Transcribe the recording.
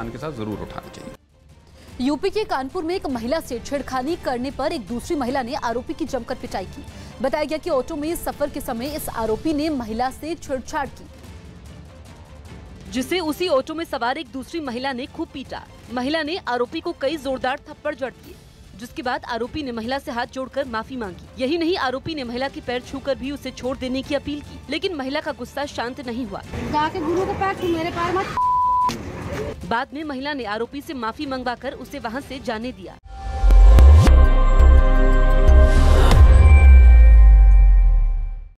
इंसान के साथ ज़रूर उठाना चाहिए यूपी के कानपुर में एक महिला से छेड़खानी करने पर एक दूसरी महिला ने आरोपी की जमकर पिटाई की। बताया गया कि ऑटो में सफ़र के समय इस आरोपी ने महिला से छेड़छाड़ की। जिसे उसी ऑटो में सवार एक दूसरी महिला ने खूब पीटा। महिला ने आरोपी को कई जोरदार थप्पड़ जड़ दिए जिसके बाद आरोपी ने महिला से हाथ जोड़कर माफ़ी मांगी। यही नहीं आरोपी ने महिला के पैर छूकर भी उसे छोड़ देने की अपील की लेकिन महिला का गुस्सा शांत नहीं हुआ। गुरु के पैर मेरे पैर मत बाद में महिला ने आरोपी से माफ़ी मंगवाकर उसे वहाँ से जाने दिया।